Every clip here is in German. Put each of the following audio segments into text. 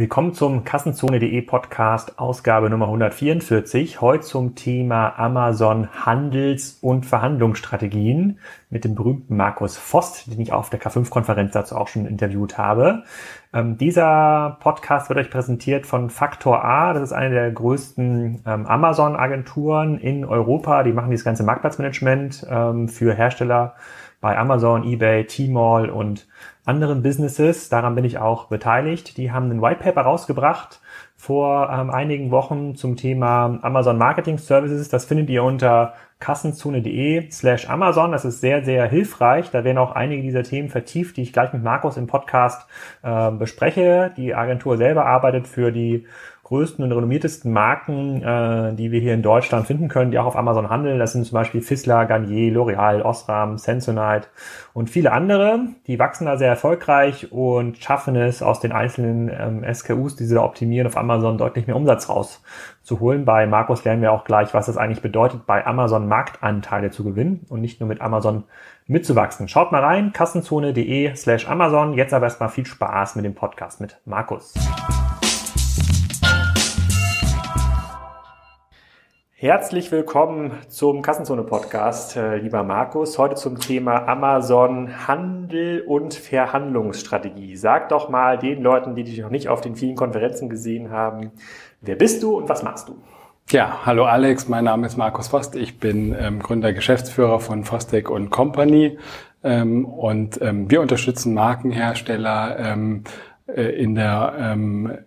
Willkommen zum Kassenzone.de Podcast, Ausgabe Nummer 144. Heute zum Thema Amazon Handels- und Verhandlungsstrategien mit dem berühmten Markus Vost, den ich auf der K5-Konferenz dazu auch schon interviewt habe. Ähm, dieser Podcast wird euch präsentiert von Faktor A. Das ist eine der größten ähm, Amazon-Agenturen in Europa. Die machen dieses ganze Marktplatzmanagement ähm, für Hersteller bei Amazon, eBay, Tmall und anderen Businesses. Daran bin ich auch beteiligt. Die haben ein White Paper rausgebracht vor ähm, einigen Wochen zum Thema Amazon Marketing Services. Das findet ihr unter kassenzone.de slash Amazon. Das ist sehr, sehr hilfreich. Da werden auch einige dieser Themen vertieft, die ich gleich mit Markus im Podcast äh, bespreche. Die Agentur selber arbeitet für die größten und renommiertesten Marken, äh, die wir hier in Deutschland finden können, die auch auf Amazon handeln. Das sind zum Beispiel Fissler, Garnier, L'Oreal, Osram, Sensodyne und viele andere. Die wachsen da sehr erfolgreich und schaffen es aus den einzelnen ähm, SKUs, die sie da optimieren, auf Amazon deutlich mehr Umsatz rauszuholen. Bei Markus lernen wir auch gleich, was das eigentlich bedeutet, bei Amazon Marktanteile zu gewinnen und nicht nur mit Amazon mitzuwachsen. Schaut mal rein, kassenzone.de slash Amazon. Jetzt aber erstmal viel Spaß mit dem Podcast mit Markus. Herzlich willkommen zum Kassenzone Podcast, äh, lieber Markus. Heute zum Thema Amazon Handel und Verhandlungsstrategie. Sag doch mal den Leuten, die dich noch nicht auf den vielen Konferenzen gesehen haben, wer bist du und was machst du? Ja, hallo Alex, mein Name ist Markus Vost. Ich bin ähm, Gründer, Geschäftsführer von Fostec und Company ähm, und ähm, wir unterstützen Markenhersteller ähm, äh, in der ähm,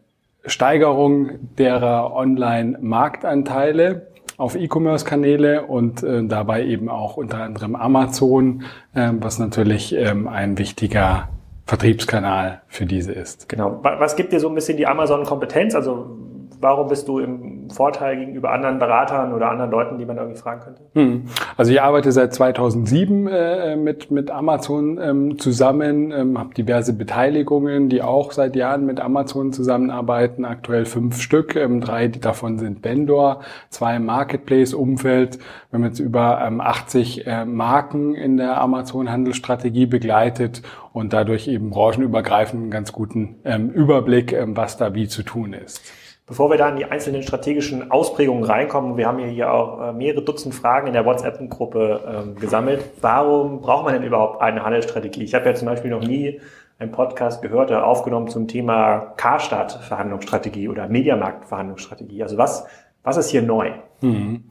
Steigerung derer Online-Marktanteile auf E-Commerce-Kanäle und äh, dabei eben auch unter anderem Amazon, äh, was natürlich ähm, ein wichtiger Vertriebskanal für diese ist. Genau. Was gibt dir so ein bisschen die Amazon-Kompetenz? Also warum bist du im Vorteil gegenüber anderen Beratern oder anderen Leuten, die man irgendwie fragen könnte? Hm. Also ich arbeite seit 2007 äh, mit, mit Amazon ähm, zusammen, ähm, habe diverse Beteiligungen, die auch seit Jahren mit Amazon zusammenarbeiten, aktuell fünf Stück, ähm, drei davon sind Vendor, zwei im Marketplace-Umfeld. Wir haben jetzt über ähm, 80 äh, Marken in der Amazon-Handelsstrategie begleitet und dadurch eben branchenübergreifend einen ganz guten ähm, Überblick, ähm, was da wie zu tun ist. Bevor wir da in die einzelnen strategischen Ausprägungen reinkommen, wir haben hier auch äh, mehrere Dutzend Fragen in der WhatsApp-Gruppe ähm, gesammelt. Warum braucht man denn überhaupt eine Handelsstrategie? Ich habe ja zum Beispiel noch nie einen Podcast gehört oder aufgenommen zum Thema Karstadt-Verhandlungsstrategie oder Mediamarkt-Verhandlungsstrategie. Also was, was ist hier neu? Mhm.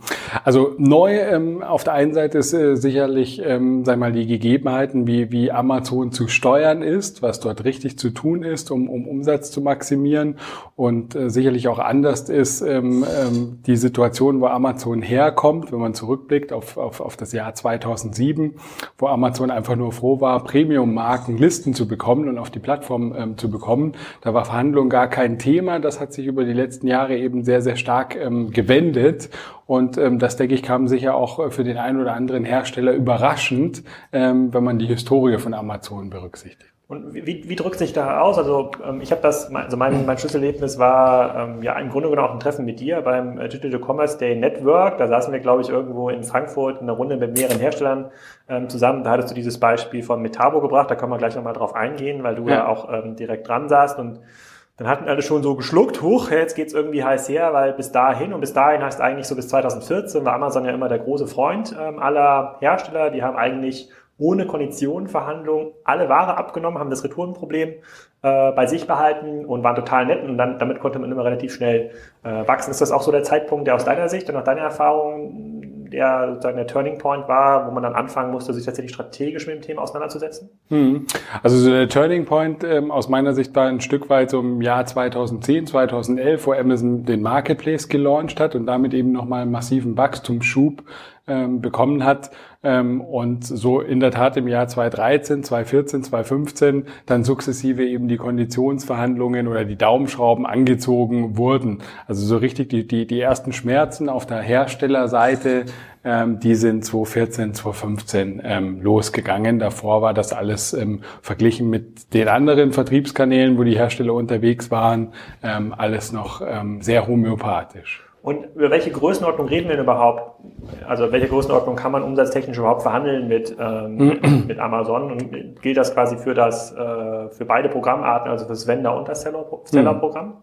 Also neu ähm, auf der einen Seite ist äh, sicherlich, ähm, sag mal, die Gegebenheiten, wie, wie Amazon zu steuern ist, was dort richtig zu tun ist, um, um Umsatz zu maximieren. Und äh, sicherlich auch anders ist ähm, ähm, die Situation, wo Amazon herkommt, wenn man zurückblickt auf, auf, auf das Jahr 2007, wo Amazon einfach nur froh war, Premium-Marken Listen zu bekommen und auf die Plattform ähm, zu bekommen. Da war Verhandlung gar kein Thema. Das hat sich über die letzten Jahre eben sehr, sehr stark ähm, gewendet. Und ähm, das, denke ich, kam sicher auch äh, für den einen oder anderen Hersteller überraschend, ähm, wenn man die Historie von Amazon berücksichtigt. Und wie, wie drückt sich da aus? Also ähm, ich habe das, also mein, mein Schlüsselerlebnis war ähm, ja im Grunde genommen auch ein Treffen mit dir beim äh, Digital Commerce Day Network. Da saßen wir, glaube ich, irgendwo in Frankfurt in einer Runde mit mehreren Herstellern ähm, zusammen. Da hattest du dieses Beispiel von Metabo gebracht. Da können wir gleich nochmal drauf eingehen, weil du ja, ja auch ähm, direkt dran saßt und dann hatten alle schon so geschluckt, hoch, jetzt geht's irgendwie heiß her, weil bis dahin und bis dahin heißt eigentlich so bis 2014 war Amazon ja immer der große Freund ähm, aller Hersteller. Die haben eigentlich ohne Konditionenverhandlung alle Ware abgenommen, haben das Retourenproblem äh, bei sich behalten und waren total nett und dann damit konnte man immer relativ schnell äh, wachsen. Ist das auch so der Zeitpunkt, der aus deiner Sicht und nach deiner Erfahrung der sozusagen der Turning Point war, wo man dann anfangen musste, sich tatsächlich strategisch mit dem Thema auseinanderzusetzen? Hm. Also so der Turning Point ähm, aus meiner Sicht war ein Stück weit so im Jahr 2010, 2011, wo Amazon den Marketplace gelauncht hat und damit eben nochmal einen massiven Wachstumsschub ähm, bekommen hat ähm, und so in der Tat im Jahr 2013, 2014, 2015 dann sukzessive eben die Konditionsverhandlungen oder die Daumenschrauben angezogen wurden. Also so richtig die, die, die ersten Schmerzen auf der Herstellerseite, ähm, die sind 2014, 2015 ähm, losgegangen. Davor war das alles ähm, verglichen mit den anderen Vertriebskanälen, wo die Hersteller unterwegs waren, ähm, alles noch ähm, sehr homöopathisch. Und über welche Größenordnung reden wir denn überhaupt? Also welche Größenordnung kann man umsatztechnisch überhaupt verhandeln mit, ähm, mit Amazon? Und gilt das quasi für das äh, für beide Programmarten, also für das Vendor- und das Seller-Programm?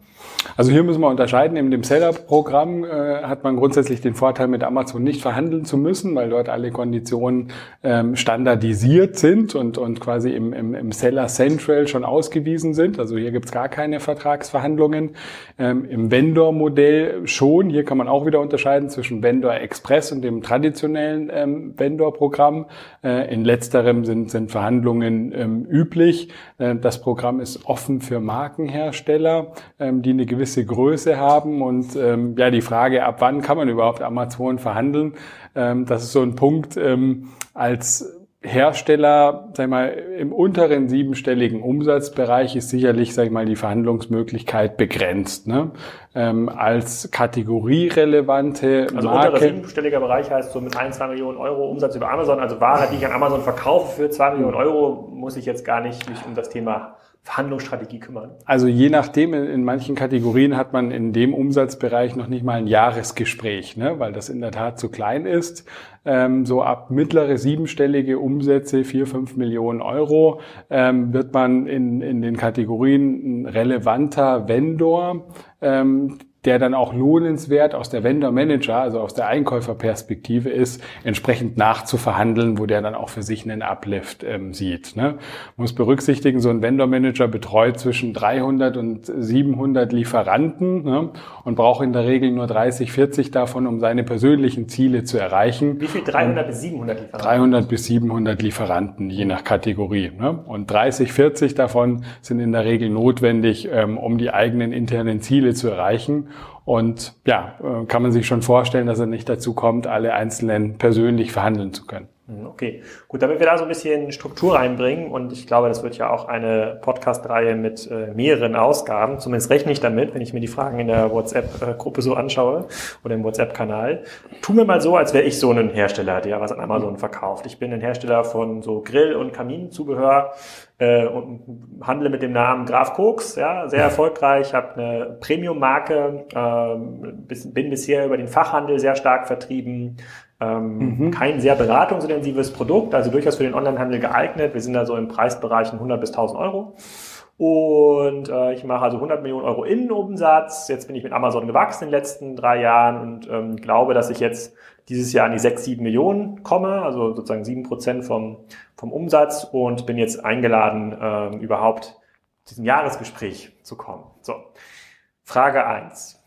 Also hier müssen wir unterscheiden. In dem Seller-Programm äh, hat man grundsätzlich den Vorteil, mit Amazon nicht verhandeln zu müssen, weil dort alle Konditionen ähm, standardisiert sind und, und quasi im, im, im Seller Central schon ausgewiesen sind. Also hier gibt's gar keine Vertragsverhandlungen. Ähm, Im Vendor-Modell schon. Hier kann man auch wieder unterscheiden zwischen Vendor Express und dem traditionellen ähm, Vendor-Programm. Äh, in letzterem sind, sind Verhandlungen ähm, üblich. Äh, das Programm ist offen für Markenhersteller, ähm, die eine gewisse Größe haben. Und ähm, ja, die Frage, ab wann kann man überhaupt Amazon verhandeln? Ähm, das ist so ein Punkt ähm, als Hersteller, sag ich mal, im unteren siebenstelligen Umsatzbereich ist sicherlich, sag ich mal, die Verhandlungsmöglichkeit begrenzt. Ne? Ähm, als kategorierelevante Also Marke, unterer siebenstelliger Bereich heißt so mit ein, zwei Millionen Euro Umsatz über Amazon, also Ware, die ich an Amazon verkaufe für zwei Millionen Euro, muss ich jetzt gar nicht mich um das Thema Verhandlungsstrategie kümmern? Also je nachdem, in, manchen Kategorien hat man in dem Umsatzbereich noch nicht mal ein Jahresgespräch, ne? weil das in der Tat zu klein ist. Ähm, so ab mittlere siebenstellige Umsätze, vier, fünf Millionen Euro, ähm, wird man in, in den Kategorien ein relevanter Vendor. Ähm, der dann auch lohnenswert aus der Vendor Manager, also aus der Einkäuferperspektive ist, entsprechend nachzuverhandeln, wo der dann auch für sich einen Uplift ähm, sieht. Ne? Muss berücksichtigen, so ein Vendor Manager betreut zwischen 300 und 700 Lieferanten ne? und braucht in der Regel nur 30, 40 davon, um seine persönlichen Ziele zu erreichen. Wie viel? 300 bis 700 Lieferanten? 300 bis 700 Lieferanten, je nach Kategorie. Ne? Und 30, 40 davon sind in der Regel notwendig, ähm, um die eigenen internen Ziele zu erreichen. Und ja, äh, kann man sich schon vorstellen, dass er nicht dazu kommt, alle Einzelnen persönlich verhandeln zu können. Hm, okay, gut, damit wir da so ein bisschen Struktur reinbringen und ich glaube, das wird ja auch eine Podcast-Reihe mit äh, mehreren Ausgaben, zumindest rechne ich damit, wenn ich mir die Fragen in der WhatsApp-Gruppe so anschaue oder im WhatsApp-Kanal. Tun wir mal so, als wäre ich so ein Hersteller, der was an Amazon verkauft. Ich bin ein Hersteller von so Grill- und Kaminzubehör äh, und handle mit dem Namen Graf Koks, ja, sehr erfolgreich, habe eine Premium-Marke, ähm, bin bisher über den Fachhandel sehr stark vertrieben, ähm, mhm. Kein sehr beratungsintensives Produkt, also durchaus für den Onlinehandel geeignet. Wir sind da so im Preisbereich 100 bis 1000 Euro. Und äh, ich mache also 100 Millionen Euro Innenumsatz. Jetzt bin ich mit Amazon gewachsen in den letzten drei Jahren und ähm, glaube, dass ich jetzt dieses Jahr an die 6, 7 Millionen komme, also sozusagen 7 Prozent vom, vom Umsatz und bin jetzt eingeladen, ähm, überhaupt zu diesem Jahresgespräch zu kommen. So, Frage eins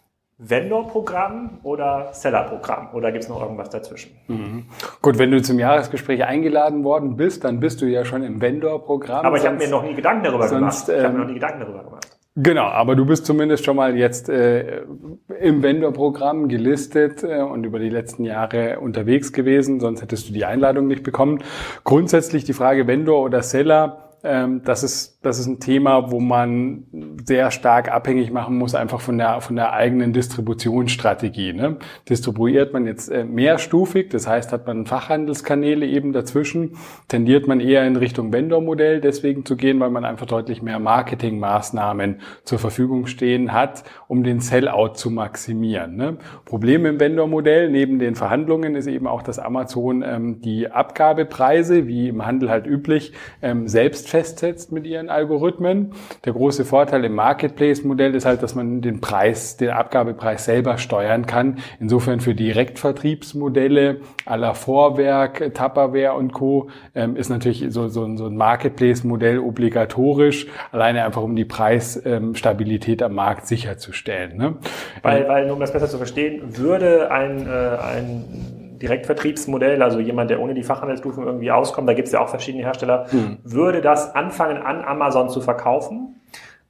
Vendor-Programm oder Seller-Programm oder gibt es noch irgendwas dazwischen? Mhm. Gut, wenn du zum Jahresgespräch eingeladen worden bist, dann bist du ja schon im Vendor-Programm. Aber ich habe mir noch nie Gedanken darüber sonst, gemacht. Ich habe mir noch nie Gedanken darüber gemacht. Genau, aber du bist zumindest schon mal jetzt äh, im Vendor-Programm gelistet äh, und über die letzten Jahre unterwegs gewesen, sonst hättest du die Einladung nicht bekommen. Grundsätzlich die Frage Vendor oder Seller ähm, das ist, das ist ein Thema, wo man sehr stark abhängig machen muss, einfach von der, von der eigenen Distributionsstrategie. Ne? Distribuiert man jetzt äh, mehrstufig, das heißt, hat man Fachhandelskanäle eben dazwischen, tendiert man eher in Richtung Vendor-Modell deswegen zu gehen, weil man einfach deutlich mehr Marketingmaßnahmen zur Verfügung stehen hat, um den Sellout zu maximieren. Ne? Problem im Vendor-Modell neben den Verhandlungen ist eben auch, dass Amazon ähm, die Abgabepreise, wie im Handel halt üblich, ähm, selbst festsetzt mit ihren Algorithmen. Der große Vorteil im Marketplace-Modell ist halt, dass man den Preis, den Abgabepreis selber steuern kann. Insofern für Direktvertriebsmodelle aller Vorwerk, Tupperware und Co. Ähm, ist natürlich so, so, so ein Marketplace-Modell obligatorisch, alleine einfach um die Preisstabilität am Markt sicherzustellen. Ne? Weil, weil, um das besser zu verstehen, würde ein, äh, ein Direktvertriebsmodell, also jemand, der ohne die Fachhandelsstufen irgendwie auskommt, da gibt es ja auch verschiedene Hersteller, mhm. würde das anfangen an Amazon zu verkaufen,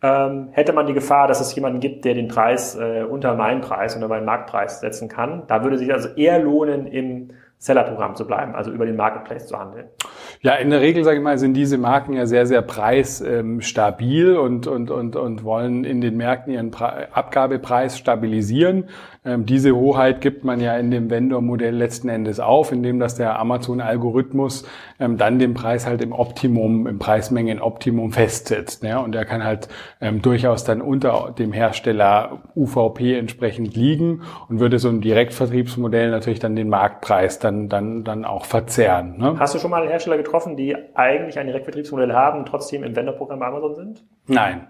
ähm, hätte man die Gefahr, dass es jemanden gibt, der den Preis äh, unter meinen Preis, unter meinen Marktpreis setzen kann. Da würde sich also eher lohnen, im Sellerprogramm zu bleiben, also über den Marketplace zu handeln? Ja, in der Regel, sage ich mal, sind diese Marken ja sehr, sehr preisstabil und, und, und, und wollen in den Märkten ihren Abgabepreis stabilisieren. Ähm, diese Hoheit gibt man ja in dem Vendor-Modell letzten Endes auf, indem dass der Amazon-Algorithmus ähm, dann den Preis halt im Optimum, im Preismengen-Optimum festsetzt. Ja? Und der kann halt ähm, durchaus dann unter dem Hersteller UVP entsprechend liegen und würde so ein Direktvertriebsmodell natürlich dann den Marktpreis dann, dann, dann auch verzerren. Ne? Hast du schon mal Hersteller getroffen, die eigentlich ein Direktvertriebsmodell haben und trotzdem im Vendor-Programm bei Amazon sind? Nein.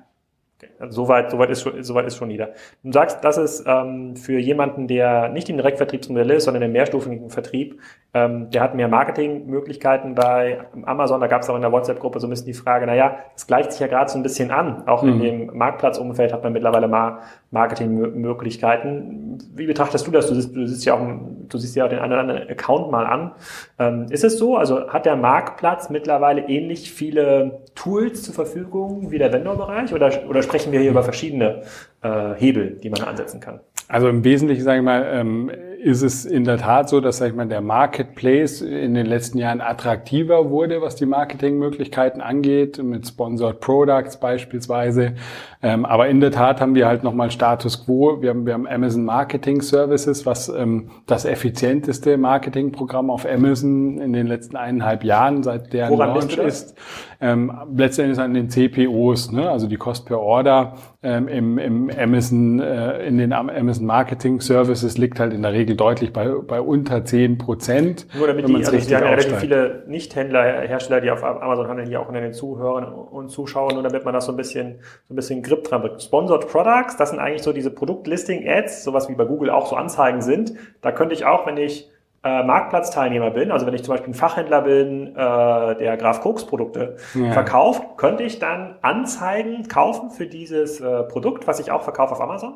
Also soweit, soweit ist schon, soweit ist schon nieder. Du sagst, dass es ähm, für jemanden, der nicht im Direktvertriebsmodell ist, sondern im mehrstufigen Vertrieb, ähm, der hat mehr Marketingmöglichkeiten bei Amazon. Da gab es auch in der WhatsApp-Gruppe so ein bisschen die Frage, naja, es gleicht sich ja gerade so ein bisschen an. Auch mhm. in dem Marktplatzumfeld hat man mittlerweile mal Marketingmöglichkeiten. Wie betrachtest du das? Du siehst, du siehst ja auch, du siehst ja auch den einen oder anderen Account mal an. Ähm, ist es so? Also hat der Marktplatz mittlerweile ähnlich viele Tools zur Verfügung wie der Vendor-Bereich oder, oder sprechen wir hier über verschiedene äh, Hebel, die man ansetzen kann? Also im Wesentlichen, sage ich mal, ähm, ist es in der Tat so, dass, sag ich mal, der Marketplace in den letzten Jahren attraktiver wurde, was die Marketingmöglichkeiten angeht, mit Sponsored Products beispielsweise. Ähm, aber in der Tat haben wir halt nochmal Status Quo. Wir haben, wir haben Amazon Marketing Services, was ähm, das effizienteste Marketingprogramm auf Amazon in den letzten eineinhalb Jahren seit Woran Launch ist. Ähm, letztendlich an den CPOs, ne? also die Cost per Order ähm, im, im Amazon, äh, in den Amazon Marketing Services liegt halt in der Regel deutlich bei, bei unter 10 Prozent. Nur damit die, also die haben ja relativ viele Nicht-Händler, Hersteller, die auf Amazon handeln, die auch in den Zuhörern und Zuschauern, nur damit man das so ein bisschen, so ein bisschen Grip dran wird. Sponsored Products, das sind eigentlich so diese Produktlisting-Ads, sowas wie bei Google auch so Anzeigen sind. Da könnte ich auch, wenn ich äh, Marktplatzteilnehmer bin, also wenn ich zum Beispiel ein Fachhändler bin, äh, der Graf Koks Produkte ja. verkauft, könnte ich dann Anzeigen kaufen für dieses äh, Produkt, was ich auch verkaufe auf Amazon?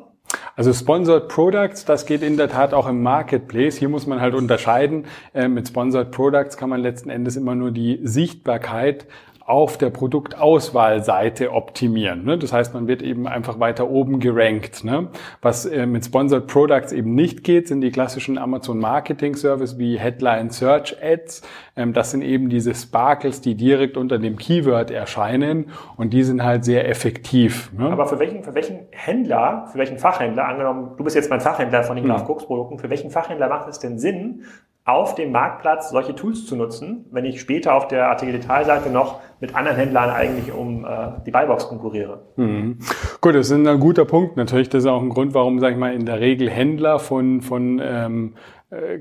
Also Sponsored Products, das geht in der Tat auch im Marketplace. Hier muss man halt unterscheiden. Äh, mit Sponsored Products kann man letzten Endes immer nur die Sichtbarkeit auf der Produktauswahlseite optimieren. Ne? Das heißt, man wird eben einfach weiter oben gerankt. Ne? Was äh, mit Sponsored Products eben nicht geht, sind die klassischen Amazon Marketing Service wie Headline Search Ads. Ähm, das sind eben diese Sparkles, die direkt unter dem Keyword erscheinen und die sind halt sehr effektiv. Ne? Aber für welchen, für welchen Händler, für welchen Fachhändler, angenommen, du bist jetzt mein Fachhändler von den hm. Graf Cooks Produkten, für welchen Fachhändler macht es denn Sinn, auf dem Marktplatz solche Tools zu nutzen, wenn ich später auf der Artikel-Detailseite noch mit anderen Händlern eigentlich um äh, die Buybox konkurriere. Mhm. Gut, das ist ein guter Punkt. Natürlich, das ist auch ein Grund, warum, sage ich mal, in der Regel Händler von, von ähm, äh,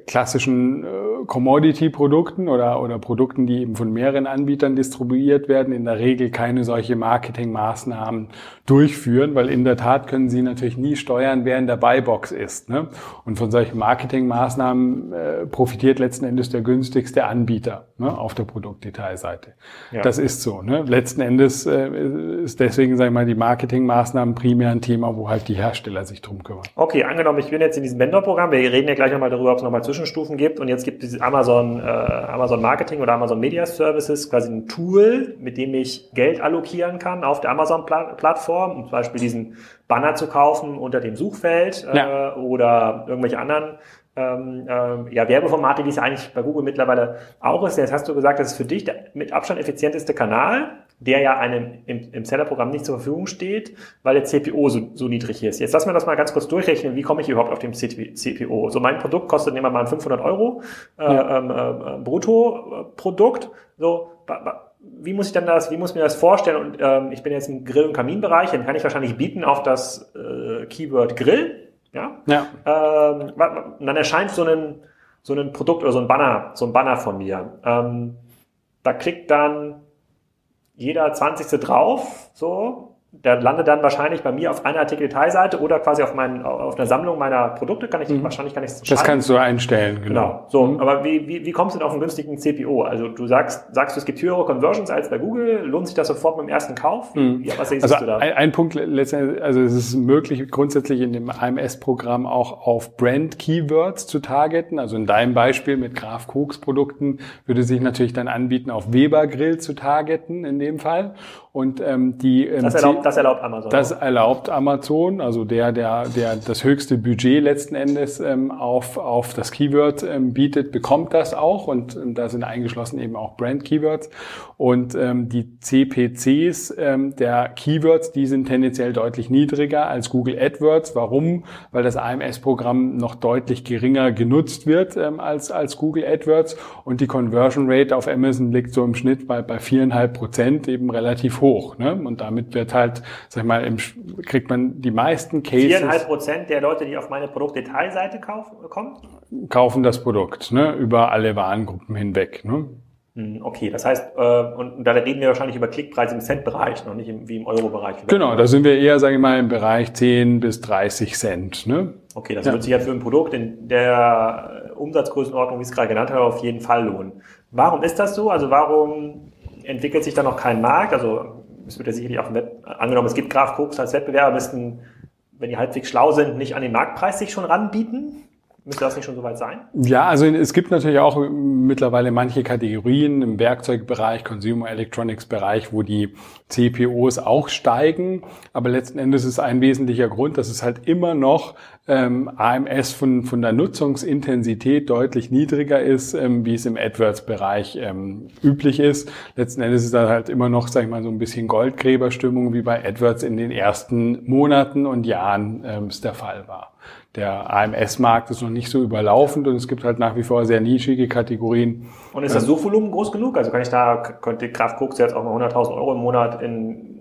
klassischen äh, Commodity-Produkten oder, oder Produkten, die eben von mehreren Anbietern distribuiert werden, in der Regel keine solche Marketingmaßnahmen durchführen, weil in der Tat können sie natürlich nie steuern, wer in der Buybox ist. Ne? Und von solchen Marketingmaßnahmen äh, profitiert letzten Endes der günstigste Anbieter ne, auf der Produktdetailseite. Ja. Das ist so. Ne? Letzten Endes äh, ist deswegen, sage ich mal, die Marketingmaßnahmen primär ein Thema, wo halt die Hersteller sich drum kümmern. Okay, angenommen, ich bin jetzt in diesem Vendor-Programm, wir reden ja gleich nochmal darüber, es nochmal Zwischenstufen gibt. Und jetzt gibt es Amazon, äh, Amazon Marketing oder Amazon Media Services, quasi ein Tool, mit dem ich Geld allokieren kann auf der Amazon-Plattform, um zum Beispiel diesen Banner zu kaufen unter dem Suchfeld äh, ja. oder irgendwelche anderen ähm, ähm, ja, Werbeformate, wie es eigentlich bei Google mittlerweile auch ist. Jetzt hast du gesagt, das ist für dich der mit Abstand effizienteste Kanal der ja einem im, im Seller-Programm nicht zur Verfügung steht, weil der CPO so, so niedrig ist. Jetzt lassen wir das mal ganz kurz durchrechnen, wie komme ich überhaupt auf dem CPO? So mein Produkt kostet, nehmen wir mal ein 500 Euro äh, ja. ähm, äh, Brutto-Produkt. So, wie muss ich dann das, wie muss mir das vorstellen? Und ähm, ich bin jetzt im Grill- und Kaminbereich, dann kann ich wahrscheinlich bieten auf das äh, Keyword Grill. Ja. ja. Ähm, dann erscheint so ein, so ein Produkt oder so ein Banner, so ein Banner von mir. Ähm, da klickt dann jeder 20. drauf, so, der landet dann wahrscheinlich bei mir auf einer Artikel-Detailseite oder quasi auf, meinen, auf einer Sammlung meiner Produkte. Kann ich mhm. wahrscheinlich kann ich das Das kannst du einstellen, genau. genau. So, mhm. aber wie, wie, wie kommst du denn auf einen günstigen CPO? Also du sagst, sagst du, es gibt höhere Conversions als bei Google. Lohnt sich das sofort mit dem ersten Kauf? Mhm. Ja, was siehst also du da? Ein, ein Punkt letztendlich, also es ist möglich, grundsätzlich in dem AMS-Programm auch auf Brand-Keywords zu targeten. Also in deinem Beispiel mit Graf Koks Produkten würde sich natürlich dann anbieten, auf Weber Grill zu targeten in dem Fall. Und ähm, die ähm, das erlaubt das erlaubt Amazon. Das auch. erlaubt Amazon, also der, der, der das höchste Budget letzten Endes ähm, auf, auf das Keyword ähm, bietet, bekommt das auch und ähm, da sind eingeschlossen eben auch Brand-Keywords. Und ähm, die CPCs ähm, der Keywords, die sind tendenziell deutlich niedriger als Google AdWords. Warum? Weil das AMS-Programm noch deutlich geringer genutzt wird ähm, als, als Google AdWords und die Conversion Rate auf Amazon liegt so im Schnitt bei, bei viereinhalb Prozent eben relativ hoch. Ne? Und damit wird halt, sag ich mal, im, kriegt man die meisten Cases. Viereinhalb Prozent der Leute, die auf meine Produktdetailseite kaufen, kommen? Kaufen das Produkt, ne? über alle Warengruppen hinweg. Ne? Hm, okay, das heißt, äh, und da reden wir wahrscheinlich über Klickpreise im Cent-Bereich, noch nicht im, wie im Euro-Bereich. Genau, da sind wir eher, sage ich mal, im Bereich 10 bis 30 Cent. Ne? Okay, das ja. wird sich ja für ein Produkt in der Umsatzgrößenordnung, wie ich es gerade genannt habe, auf jeden Fall lohnen. Warum ist das so? Also warum entwickelt sich da noch kein Markt? Also es wird ja sicherlich auch angenommen, es gibt Graf Koks als Wettbewerber, müssten, wenn die halbwegs schlau sind, nicht an den Marktpreis sich schon ranbieten? Müsste das nicht schon soweit sein? Ja, also es gibt natürlich auch mittlerweile manche Kategorien im Werkzeugbereich, Consumer Electronics Bereich, wo die CPOs auch steigen. Aber letzten Endes ist ein wesentlicher Grund, dass es halt immer noch ähm, AMS von, von der Nutzungsintensität deutlich niedriger ist, ähm, wie es im AdWords-Bereich ähm, üblich ist. Letzten Endes ist da halt immer noch, sag ich mal, so ein bisschen Goldgräberstimmung, wie bei AdWords in den ersten Monaten und Jahren ähm, es der Fall war der AMS-Markt ist noch nicht so überlaufend und es gibt halt nach wie vor sehr nischige Kategorien. Und ist das Suchvolumen groß genug? Also kann ich da, könnte Kraft Koks jetzt auch mal 100.000 Euro im Monat in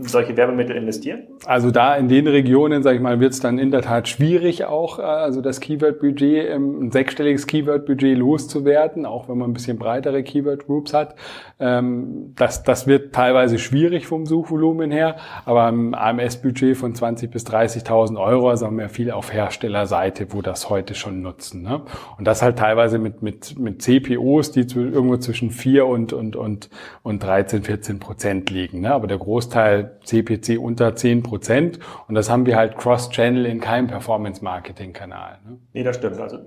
solche Werbemittel investieren? Also da in den Regionen, sage ich mal, wird es dann in der Tat schwierig auch, äh, also das Keyword-Budget, ähm, ein sechsstelliges Keyword-Budget loszuwerden, auch wenn man ein bisschen breitere Keyword-Groups hat. Ähm, das, das wird teilweise schwierig vom Suchvolumen her, aber ein AMS-Budget von 20.000 bis 30.000 Euro, also haben wir viel auf Herstellerseite, wo das heute schon nutzen. Ne? Und das halt teilweise mit, mit, mit CPOs, die zu, irgendwo zwischen 4 und, und, und, und 13, 14 Prozent liegen. Ne? Aber der Großteil CPC unter 10 Prozent. Und das haben wir halt Cross-Channel in keinem Performance-Marketing-Kanal. Ne? Nee, das stimmt. Also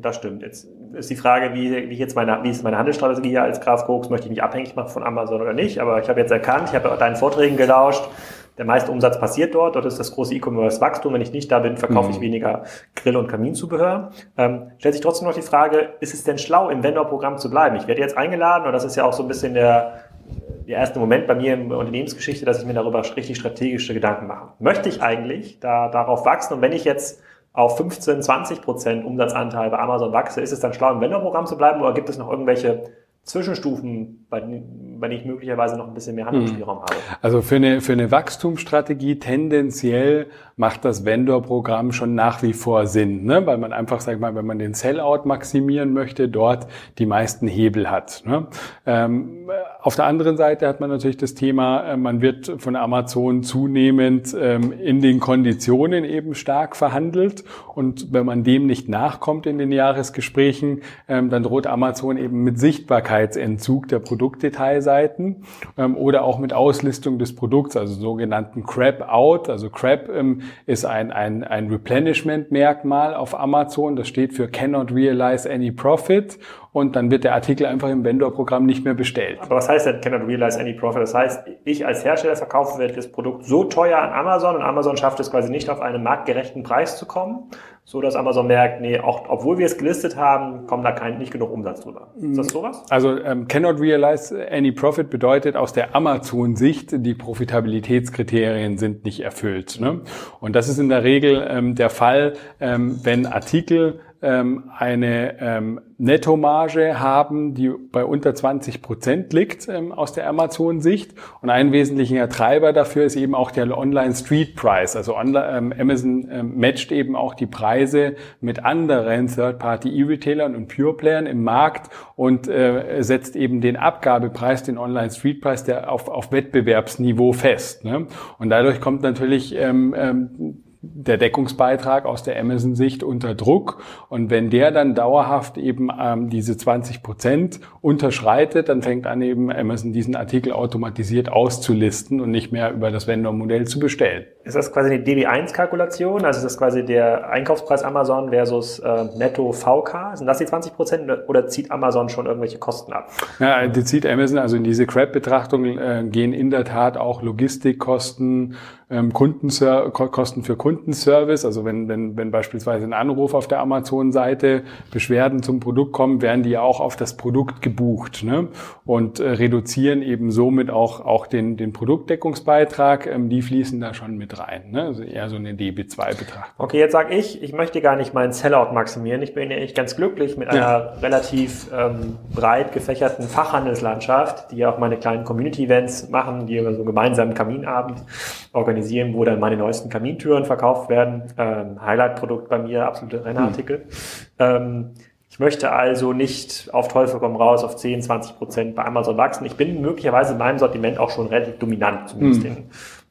das stimmt. Jetzt ist die Frage, wie, wie jetzt meine, wie ist meine Handelsstrategie hier als Graf Koks? Möchte ich mich abhängig machen von Amazon oder nicht? Aber ich habe jetzt erkannt, ich habe deinen Vorträgen gelauscht. Der meiste Umsatz passiert dort. Dort ist das große E-Commerce-Wachstum. Wenn ich nicht da bin, verkaufe mhm. ich weniger Grill- und Kaminzubehör. Ähm, stellt sich trotzdem noch die Frage, ist es denn schlau, im Vendor-Programm zu bleiben? Ich werde jetzt eingeladen und das ist ja auch so ein bisschen der, der erste Moment bei mir in der Unternehmensgeschichte, dass ich mir darüber richtig strategische Gedanken mache. Möchte ich eigentlich da, darauf wachsen? Und wenn ich jetzt auf 15, 20 Prozent Umsatzanteil bei Amazon wachse, ist es dann schlau, im Vendor-Programm zu bleiben oder gibt es noch irgendwelche Zwischenstufen, bei, denen ich möglicherweise noch ein bisschen mehr Handlungsspielraum habe. Also für eine, für eine Wachstumsstrategie tendenziell macht das Vendor-Programm schon nach wie vor Sinn, ne? weil man einfach, sag ich mal, wenn man den Sellout maximieren möchte, dort die meisten Hebel hat. Ne? Ähm, auf der anderen Seite hat man natürlich das Thema, äh, man wird von Amazon zunehmend ähm, in den Konditionen eben stark verhandelt und wenn man dem nicht nachkommt in den Jahresgesprächen, ähm, dann droht Amazon eben mit Sichtbarkeitsentzug der Produktdetailseiten ähm, oder auch mit Auslistung des Produkts, also sogenannten Crap Out. Also Crap ähm, ist ein, ein, ein Replenishment-Merkmal auf Amazon. Das steht für Cannot Realize Any Profit und dann wird der Artikel einfach im Vendor-Programm nicht mehr bestellt. Aber was heißt denn cannot realize any profit? Das heißt, ich als Hersteller verkaufe das Produkt so teuer an Amazon und Amazon schafft es quasi nicht auf einen marktgerechten Preis zu kommen, so dass Amazon merkt, nee, auch obwohl wir es gelistet haben, kommt da kein, nicht genug Umsatz drüber. Ist das sowas? Also ähm, cannot realize any profit bedeutet aus der Amazon-Sicht, die Profitabilitätskriterien sind nicht erfüllt. Ne? Und das ist in der Regel ähm, der Fall, ähm, wenn Artikel ähm, eine ähm, Nettomarge haben, die bei unter 20 Prozent liegt ähm, aus der Amazon-Sicht. Und ein wesentlicher Treiber dafür ist eben auch der Online-Street-Price. Also ähm, Amazon ähm, matcht eben auch die Preise mit anderen Third-Party-E-Retailern und Pure-Playern im Markt und äh, setzt eben den Abgabepreis, den Online-Street-Price, der auf, auf Wettbewerbsniveau fest. Ne? Und dadurch kommt natürlich ähm, der Deckungsbeitrag aus der Amazon-Sicht unter Druck. Und wenn der dann dauerhaft eben ähm, diese 20 Prozent unterschreitet, dann fängt an eben Amazon diesen Artikel automatisiert auszulisten und nicht mehr über das Vendor-Modell zu bestellen. Ist das quasi eine DB1-Kalkulation? Also ist das quasi der Einkaufspreis Amazon versus äh, Netto VK? Sind das die 20 Prozent oder zieht Amazon schon irgendwelche Kosten ab? Ja, die zieht Amazon, also in diese Crab-Betrachtung äh, gehen in der Tat auch Logistikkosten, ähm, Kundenser Kosten für Kundenservice. Also wenn, wenn, wenn beispielsweise ein Anruf auf der Amazon-Seite Beschwerden zum Produkt kommen, werden die ja auch auf das Produkt gebucht ne? und äh, reduzieren eben somit auch, auch den, den Produktdeckungsbeitrag. Ähm, die fließen da schon mit rein. Ne? Also eher so eine DB2-Betrachtung. Okay, jetzt sage ich, ich möchte gar nicht meinen Sellout maximieren. Ich bin ja echt ganz glücklich mit einer ja. relativ ähm, breit gefächerten Fachhandelslandschaft, die ja auch meine kleinen Community-Events machen, die so gemeinsam Kaminabend organisieren, wo dann meine neuesten Kamintüren verkauft werden. Ähm, Highlight-Produkt bei mir, absolute Rennartikel. Hm. Ähm, ich möchte also nicht auf Teufel komm raus auf 10, 20 Prozent bei Amazon wachsen. Ich bin möglicherweise in meinem Sortiment auch schon relativ dominant, zumindest hm. in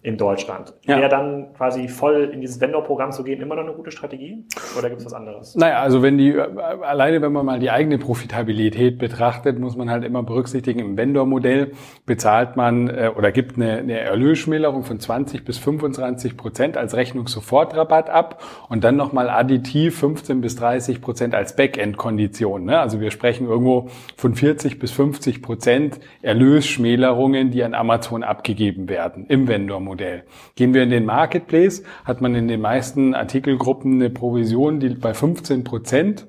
in Deutschland. Ja. Wäre dann quasi voll in dieses Vendor-Programm zu gehen immer noch eine gute Strategie? Oder gibt es was anderes? Naja, also wenn die, alleine wenn man mal die eigene Profitabilität betrachtet, muss man halt immer berücksichtigen, im Vendor-Modell bezahlt man äh, oder gibt eine, eine Erlösschmälerung von 20 bis 25 Prozent als Rechnungssofortrabatt ab und dann nochmal additiv 15 bis 30 Prozent als Backend-Kondition. Ne? Also wir sprechen irgendwo von 40 bis 50 Prozent Erlösschmälerungen, die an Amazon abgegeben werden im Vendor-Modell. Modell. Gehen wir in den Marketplace, hat man in den meisten Artikelgruppen eine Provision, die bei 15 Prozent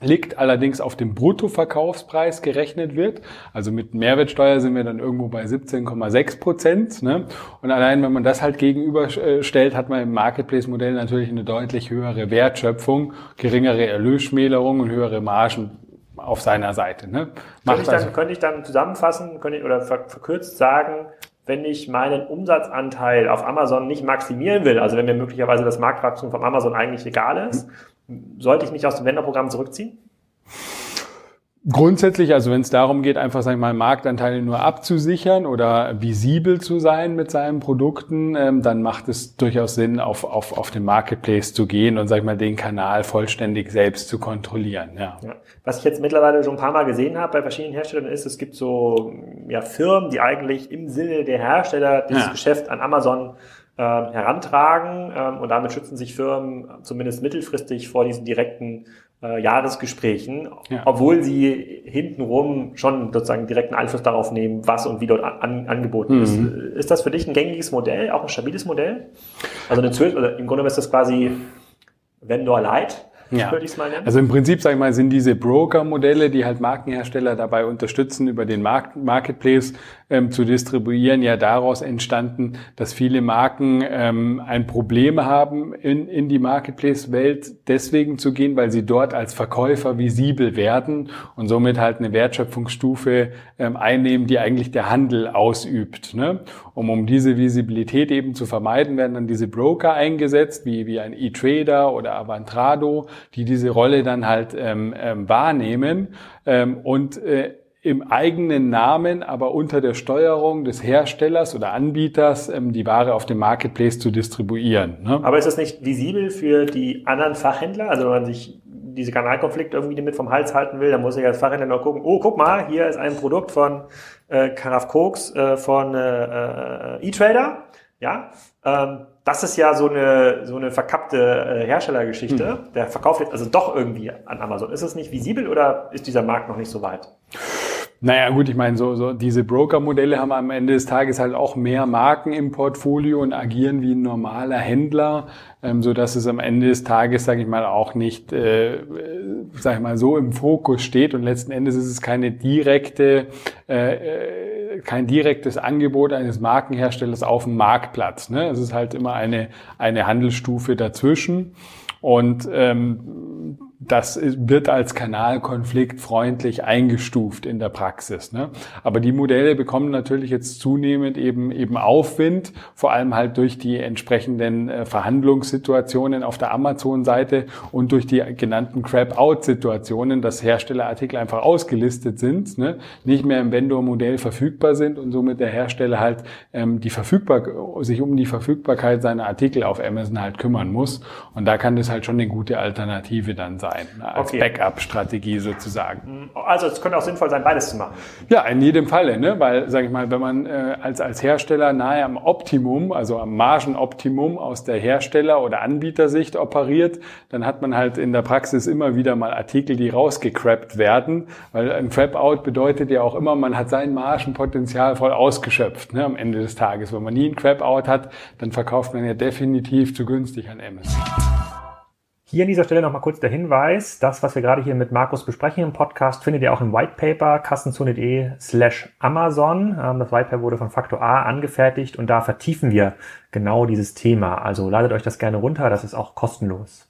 liegt, allerdings auf dem Bruttoverkaufspreis gerechnet wird. Also mit Mehrwertsteuer sind wir dann irgendwo bei 17,6 Prozent. Ne? Und allein wenn man das halt gegenüberstellt, hat man im Marketplace-Modell natürlich eine deutlich höhere Wertschöpfung, geringere Erlösschmälerung und höhere Margen auf seiner Seite. Ne? Könnte ich, dann, also, könnte ich dann zusammenfassen könnte ich, oder verkürzt sagen, wenn ich meinen Umsatzanteil auf Amazon nicht maximieren will, also wenn mir möglicherweise das Marktwachstum von Amazon eigentlich egal ist, sollte ich mich aus dem Vendor-Programm zurückziehen? Grundsätzlich, also wenn es darum geht, einfach sag ich mal Marktanteile nur abzusichern oder visibel zu sein mit seinen Produkten, ähm, dann macht es durchaus Sinn, auf, auf, auf den Marketplace zu gehen und sag ich mal den Kanal vollständig selbst zu kontrollieren. Ja. ja. Was ich jetzt mittlerweile schon ein paar Mal gesehen habe bei verschiedenen Herstellern ist, es gibt so ja, Firmen, die eigentlich im Sinne der Hersteller dieses ja. Geschäft an Amazon äh, herantragen ähm, und damit schützen sich Firmen zumindest mittelfristig vor diesen direkten äh, Jahresgesprächen, ja. obwohl sie hintenrum schon sozusagen direkten Einfluss darauf nehmen, was und wie dort an, angeboten mhm. ist. Ist das für dich ein gängiges Modell, auch ein stabiles Modell? Also eine Zwölf, oder im Grunde ist das quasi Vendor Light, ja. würde ich es mal nennen. Also im Prinzip, sage ich mal, sind diese Broker-Modelle, die halt Markenhersteller dabei unterstützen, über den Markt Marketplace ähm, zu distribuieren, ja daraus entstanden, dass viele Marken ähm, ein Problem haben, in, in die Marketplace-Welt deswegen zu gehen, weil sie dort als Verkäufer visibel werden und somit halt eine Wertschöpfungsstufe ähm, einnehmen, die eigentlich der Handel ausübt. Ne? Um, um diese Visibilität eben zu vermeiden, werden dann diese Broker eingesetzt, wie, wie ein E-Trader oder Avantrado, die diese Rolle dann halt ähm, ähm, wahrnehmen ähm, und äh, im eigenen Namen, aber unter der Steuerung des Herstellers oder Anbieters ähm, die Ware auf dem Marketplace zu distribuieren. Ne? Aber ist das nicht visibel für die anderen Fachhändler? Also wenn man sich diese Kanalkonflikte irgendwie mit vom Hals halten will, dann muss ich als Fachhändler noch gucken, oh, guck mal, hier ist ein Produkt von äh, Karaf Koks äh, von äh, äh, E-Trader. Ja, ähm, das ist ja so eine, so eine verkappte äh, Herstellergeschichte. Hm. Der verkauft jetzt also doch irgendwie an Amazon. Ist es nicht visibel oder ist dieser Markt noch nicht so weit? Naja, gut, ich meine, so, so diese Broker-Modelle haben am Ende des Tages halt auch mehr Marken im Portfolio und agieren wie ein normaler Händler, ähm, so dass es am Ende des Tages, sage ich mal, auch nicht, äh, sag ich mal, so im Fokus steht und letzten Endes ist es keine direkte, äh, äh, kein direktes Angebot eines Markenherstellers auf dem Marktplatz. Ne? Es ist halt immer eine eine Handelsstufe dazwischen und ähm, das wird als Kanalkonflikt freundlich eingestuft in der Praxis. Ne? Aber die Modelle bekommen natürlich jetzt zunehmend eben eben Aufwind, vor allem halt durch die entsprechenden äh, Verhandlungssituationen auf der Amazon-Seite und durch die genannten Crap-Out-Situationen, dass Herstellerartikel einfach ausgelistet sind, ne? nicht mehr im Vendor-Modell verfügbar sind und somit der Hersteller halt ähm, die verfügbar sich um die Verfügbarkeit seiner Artikel auf Amazon halt kümmern muss. Und da kann das halt schon eine gute Alternative dann sein, ne? als okay. Backup-Strategie sozusagen. Also es könnte auch sinnvoll sein, beides zu machen. Ja, in jedem Falle, ne? weil, sage ich mal, wenn man äh, als, als Hersteller nahe am Optimum, also am Margenoptimum aus der Hersteller- oder Anbietersicht operiert, dann hat man halt in der Praxis immer wieder mal Artikel, die rausgecrappt werden, weil ein Crap-Out bedeutet ja auch immer, man hat sein Margenpotenzial voll ausgeschöpft ne, am Ende des Tages. Wenn man nie ein Crap-Out hat, dann verkauft man ja definitiv zu günstig an Amazon. Hier an dieser Stelle nochmal kurz der Hinweis, das, was wir gerade hier mit Markus besprechen im Podcast, findet ihr auch im Whitepaper kassenzone.de slash Amazon. Ähm, das Whitepaper wurde von Faktor A angefertigt und da vertiefen wir genau dieses Thema. Also ladet euch das gerne runter, das ist auch kostenlos.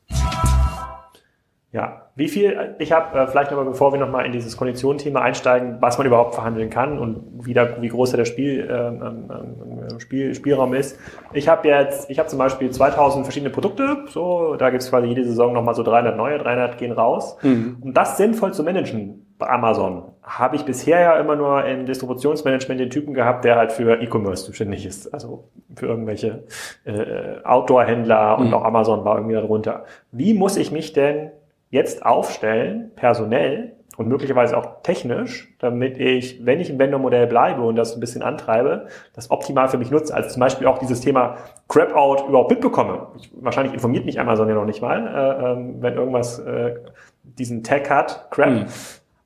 Ja, wie viel, ich habe äh, vielleicht nochmal, bevor wir nochmal in dieses Konditionenthema einsteigen, was man überhaupt verhandeln kann und wie, da, wie groß der Spiel, ähm, ähm, ähm, Spiel, Spielraum ist. Ich habe jetzt, ich habe zum Beispiel 2000 verschiedene Produkte, so, da gibt's quasi jede Saison nochmal so 300 neue, 300 gehen raus. Mhm. Um das sinnvoll zu managen bei Amazon, habe ich bisher ja immer nur im Distributionsmanagement den Typen gehabt, der halt für E-Commerce zuständig ist, also für irgendwelche äh, Outdoor-Händler und mhm. auch Amazon war irgendwie darunter. Wie muss ich mich denn jetzt aufstellen, personell und möglicherweise auch technisch, damit ich, wenn ich im Vendor-Modell bleibe und das ein bisschen antreibe, das optimal für mich nutze. Also zum Beispiel auch dieses Thema Crap-Out überhaupt mitbekomme. Ich, wahrscheinlich informiert mich Amazon ja noch nicht mal, äh, ähm, wenn irgendwas äh, diesen Tag hat, Crap. Mhm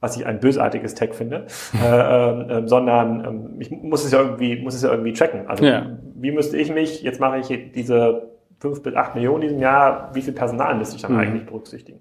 was ich ein bösartiges Tag finde, äh, äh, sondern ähm, ich muss es ja irgendwie, muss es ja irgendwie tracken. Also ja. wie müsste ich mich, jetzt mache ich diese fünf bis acht Millionen in diesem Jahr, wie viel Personal müsste ich dann mhm. eigentlich berücksichtigen?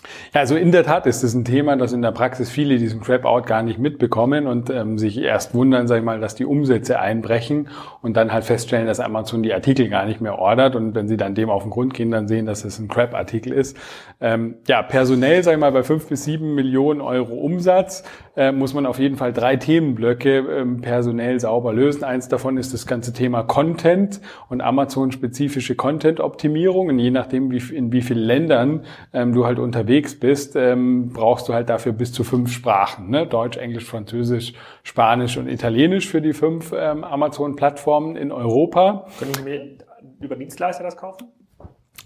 Ja, also in der Tat ist es ein Thema, das in der Praxis viele diesen Crap-Out gar nicht mitbekommen und ähm, sich erst wundern, sag ich mal, dass die Umsätze einbrechen und dann halt feststellen, dass Amazon die Artikel gar nicht mehr ordert und wenn sie dann dem auf den Grund gehen, dann sehen, dass es ein Crap-Artikel ist. Ähm, ja, personell, sag ich mal, bei fünf bis sieben Millionen Euro Umsatz äh, muss man auf jeden Fall drei Themenblöcke ähm, personell sauber lösen. Eins davon ist das ganze Thema Content und Amazon-spezifische Content-Optimierung. Und je nachdem, wie, in wie vielen Ländern ähm, du halt unterwegs bist, ähm, brauchst du halt dafür bis zu fünf Sprachen. Ne? Deutsch, Englisch, Französisch, Spanisch und Italienisch für die fünf ähm, Amazon-Plattformen in Europa. Können wir über Dienstleister das kaufen?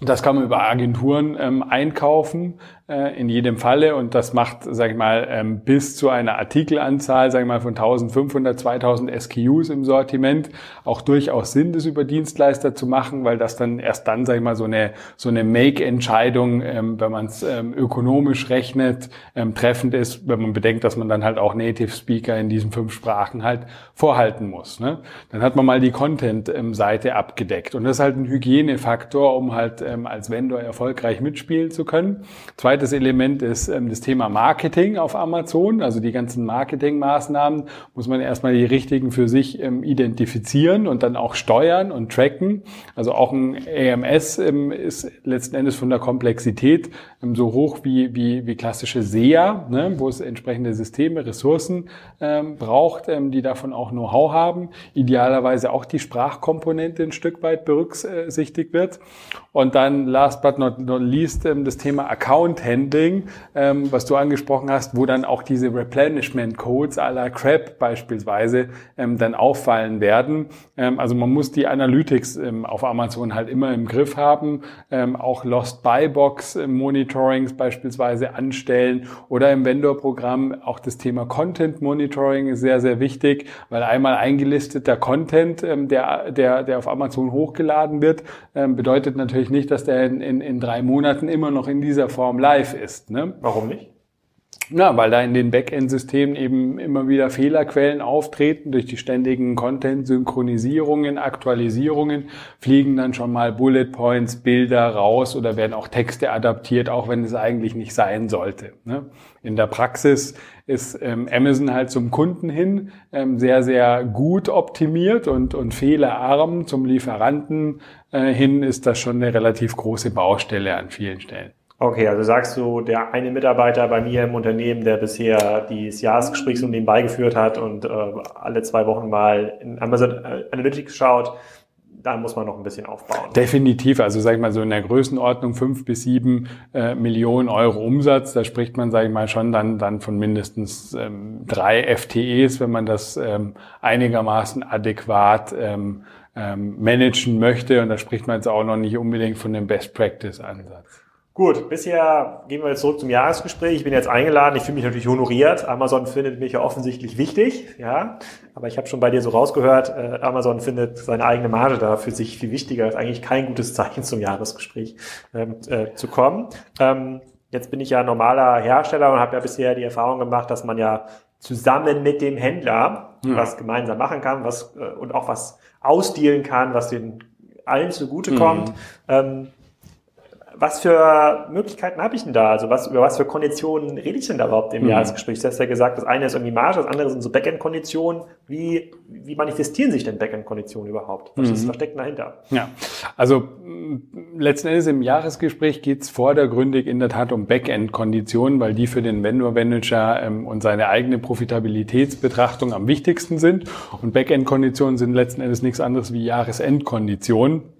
Das kann man über Agenturen ähm, einkaufen in jedem Falle und das macht, sage ich mal, ähm, bis zu einer Artikelanzahl, sage ich mal, von 1500, 2000 SKUs im Sortiment auch durchaus Sinn, das über Dienstleister zu machen, weil das dann erst dann, sage ich mal, so eine so eine Make-Entscheidung, ähm, wenn man es ähm, ökonomisch rechnet, treffend ist, wenn man bedenkt, dass man dann halt auch Native Speaker in diesen fünf Sprachen halt vorhalten muss. Ne? Dann hat man mal die Content-Seite abgedeckt und das ist halt ein Hygienefaktor, um halt als Vendor erfolgreich mitspielen zu können. Zweitens Zweites Element ist ähm, das Thema Marketing auf Amazon. Also die ganzen Marketingmaßnahmen muss man erstmal die richtigen für sich ähm, identifizieren und dann auch steuern und tracken. Also auch ein AMS ähm, ist letzten Endes von der Komplexität ähm, so hoch wie, wie, wie klassische SEA, ne, wo es entsprechende Systeme, Ressourcen ähm, braucht, ähm, die davon auch Know-how haben. Idealerweise auch die Sprachkomponente ein Stück weit berücksichtigt wird. Und dann last but not, least das Thema Account Handling, ähm, was du angesprochen hast, wo dann auch diese Replenishment Codes à la CRAP beispielsweise ähm, dann auffallen werden. Ähm, also man muss die Analytics ähm, auf Amazon halt immer im Griff haben, ähm, auch Lost Buy Box Monitorings beispielsweise anstellen oder im Vendor-Programm auch das Thema Content Monitoring ist sehr, sehr wichtig, weil einmal eingelisteter Content, ähm, der, der, der auf Amazon hochgeladen wird, ähm, bedeutet natürlich nicht, dass der in, in, in drei Monaten immer noch in dieser Form live live ist. Ne? Warum nicht? Na, weil da in den Backend-Systemen eben immer wieder Fehlerquellen auftreten. Durch die ständigen Content-Synchronisierungen, Aktualisierungen fliegen dann schon mal Bullet Points, Bilder raus oder werden auch Texte adaptiert, auch wenn es eigentlich nicht sein sollte. Ne? In der Praxis ist ähm, Amazon halt zum Kunden hin ähm, sehr, sehr gut optimiert und, und fehlerarm. Zum Lieferanten äh, hin ist das schon eine relativ große Baustelle an vielen Stellen. Okay, also sagst du, der eine Mitarbeiter bei mir im Unternehmen, der bisher dieses Jahresgespräch so nebenbei geführt hat und äh, alle zwei Wochen mal in Amazon Analytics schaut, da muss man noch ein bisschen aufbauen. Definitiv. Also sage ich mal so in der Größenordnung fünf bis sieben äh, Millionen Euro Umsatz. Da spricht man, sage ich mal, schon dann, dann von mindestens ähm, drei FTEs, wenn man das ähm, einigermaßen adäquat ähm, ähm, managen möchte. Und da spricht man jetzt auch noch nicht unbedingt von dem Best Practice Ansatz. Gut, bisher gehen wir jetzt zurück zum Jahresgespräch. Ich bin jetzt eingeladen. Ich fühle mich natürlich honoriert. Amazon findet mich ja offensichtlich wichtig, ja. Aber ich habe schon bei dir so rausgehört, äh, Amazon findet seine eigene Marge da für sich viel wichtiger. Ist eigentlich kein gutes Zeichen zum Jahresgespräch ähm, äh, zu kommen. Ähm, jetzt bin ich ja normaler Hersteller und habe ja bisher die Erfahrung gemacht, dass man ja zusammen mit dem Händler ja. was gemeinsam machen kann, was äh, und auch was ausdealen kann, was den allen zugutekommt. Mhm. Ähm, was für Möglichkeiten habe ich denn da? Also was, über was für Konditionen rede ich denn da überhaupt im mhm. Jahresgespräch? Du hast ja gesagt, das eine ist irgendwie Marge, das andere sind so Backend-Konditionen. Wie, wie manifestieren sich denn Backend-Konditionen überhaupt? Was, mhm. ist, was steckt dahinter? Ja, also letzten Endes im Jahresgespräch geht es vordergründig in der Tat um Backend-Konditionen, weil die für den Vendor-Manager ähm, und seine eigene Profitabilitätsbetrachtung am wichtigsten sind. Und Backend-Konditionen sind letzten Endes nichts anderes wie Jahresendkonditionen.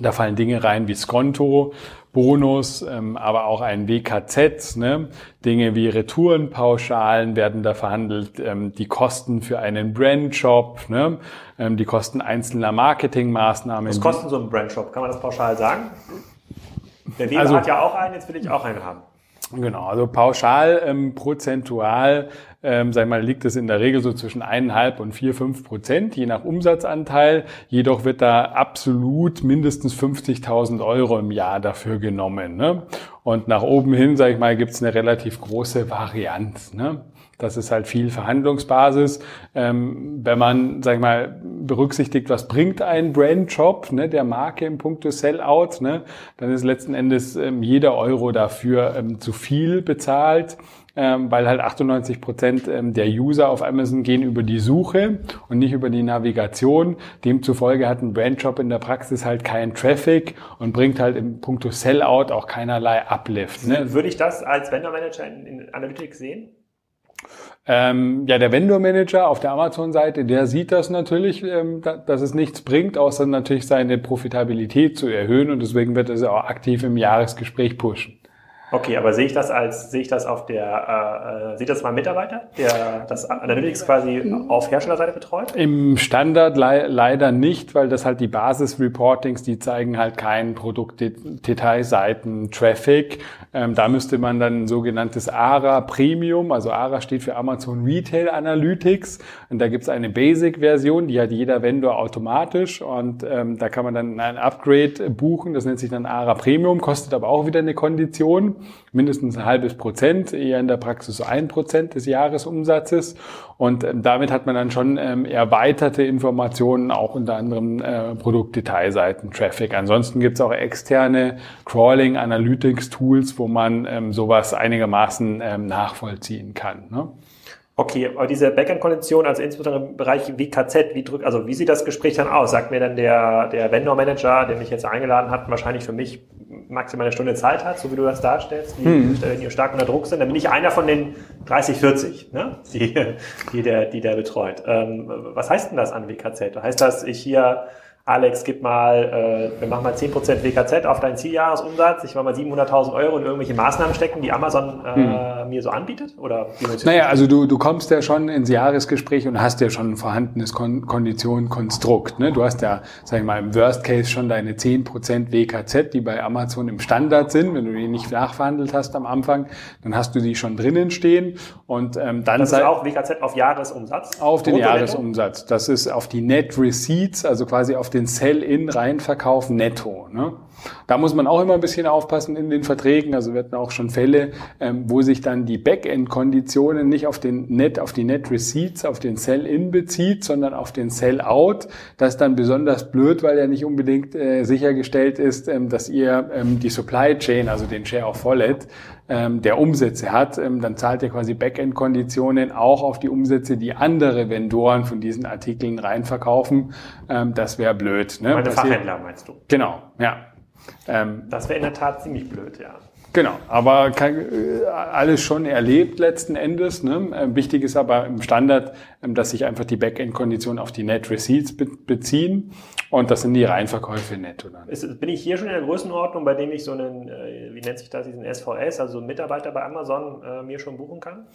Da fallen Dinge rein wie Skonto, Bonus, ähm, aber auch ein WKZ. Ne? Dinge wie Retourenpauschalen werden da verhandelt, ähm, die Kosten für einen Brandshop, ne? ähm, die Kosten einzelner Marketingmaßnahmen. Was kostet so ein Brandshop? Kann man das pauschal sagen? Der Weber also, hat ja auch einen, jetzt will ich auch einen haben. Genau, also pauschal ähm, prozentual, ähm, sag ich mal, liegt es in der Regel so zwischen eineinhalb und vier, fünf Prozent, je nach Umsatzanteil. Jedoch wird da absolut mindestens 50.000 Euro im Jahr dafür genommen. Ne? Und nach oben hin, sag ich mal, gibt es eine relativ große Varianz. Ne? Das ist halt viel Verhandlungsbasis. Ähm, wenn man, sag ich mal, berücksichtigt, was bringt ein Brandjob ne, der Marke im Punkto Sellout, ne, dann ist letzten Endes ähm, jeder Euro dafür ähm, zu viel bezahlt, ähm, weil halt 98 Prozent ähm, der User auf Amazon gehen über die Suche und nicht über die Navigation. Demzufolge hat ein Brandjob in der Praxis halt keinen Traffic und bringt halt im Punkto Sellout auch keinerlei Uplift. Ne? Würde ich das als Vendor Manager in, in Analytics sehen? Ähm, ja, der Vendor-Manager auf der Amazon-Seite, der sieht das natürlich, ähm, da, dass es nichts bringt, außer natürlich seine Profitabilität zu erhöhen und deswegen wird er sie auch aktiv im Jahresgespräch pushen. Okay, aber sehe ich das als, sehe ich das auf der, äh, äh sieht das mal Mitarbeiter, der das Analytics quasi auf Herstellerseite betreut? Im Standard le leider nicht, weil das halt die Basis-Reportings, die zeigen halt keinen Produktdetailseiten Traffic. Ähm, da müsste man dann ein sogenanntes ARA Premium, also ARA steht für Amazon Retail Analytics. Und da gibt's eine Basic-Version, die hat jeder Vendor automatisch und ähm, da kann man dann ein Upgrade buchen, das nennt sich dann ARA Premium, kostet aber auch wieder eine Kondition mindestens ein halbes Prozent, eher in der Praxis ein Prozent des Jahresumsatzes. Und ähm, damit hat man dann schon ähm, erweiterte Informationen, auch unter anderem äh, Produktdetailseiten, Traffic. Ansonsten gibt es auch externe Crawling, Analytics Tools, wo man ähm, sowas einigermaßen nachvollziehen kann. Ne? Okay, aber diese Backend-Kondition, also insbesondere im Bereich WKZ, wie drück, also wie sieht das Gespräch dann aus? Sagt mir dann der, der Vendor-Manager, der mich jetzt eingeladen hat, wahrscheinlich für mich maximal eine Stunde Zeit hat, so wie du das darstellst, die, hm. die stark unter Druck sind, dann bin ich einer von den 30, 40, ne? die, die, der, die der betreut. Ähm, was heißt denn das an WKZ? Heißt das, ich hier Alex, gib mal, äh, wir machen mal 10% WKZ auf deinen Zieljahresumsatz, ich will mal 700.000 Euro in irgendwelche Maßnahmen stecken, die Amazon äh, hm. mir so anbietet? Oder wie naja, also du, du kommst ja schon ins Jahresgespräch und hast ja schon ein vorhandenes Kon Konditionenkonstrukt. Ne? Du hast ja, sag ich mal, im Worst Case schon deine 10% WKZ, die bei Amazon im Standard sind. Wenn du die nicht nachverhandelt hast am Anfang, dann hast du die schon drinnen stehen. Und ähm, dann das ist auch WKZ auf Jahresumsatz? Auf den Jahresumsatz. Das ist auf die Net Receipts, also quasi auf den den Sell-in-Reinverkauf netto. Ne? Da muss man auch immer ein bisschen aufpassen in den Verträgen. Also wir hatten auch schon Fälle, ähm, wo sich dann die Backend-Konditionen nicht auf den Net, auf die Net Receipts, auf den Sell-in bezieht, sondern auf den Sell-out. Das ist dann besonders blöd, weil ja nicht unbedingt äh, sichergestellt ist, ähm, dass ihr ähm, die Supply Chain, also den Share of Wallet, ähm, der Umsätze hat, ähm, dann zahlt ihr quasi Backend-Konditionen auch auf die Umsätze, die andere Vendoren von diesen Artikeln reinverkaufen. Ähm, das wäre blöd. Ne? Meine Fachhändler meinst du? Genau, ja. Ähm, das wäre in der Tat ziemlich blöd, ja. Genau, aber kann, äh, alles schon erlebt letzten Endes. Ne? Äh, wichtig ist aber im Standard, ähm, dass sich einfach die Backend-Konditionen auf die Net Receipts be beziehen und das sind die Reinverkäufe netto dann. Ist, bin ich hier schon in der Größenordnung, bei dem ich so einen, äh, wie nennt sich das, diesen SVS, also Mitarbeiter bei Amazon, äh, mir schon buchen kann?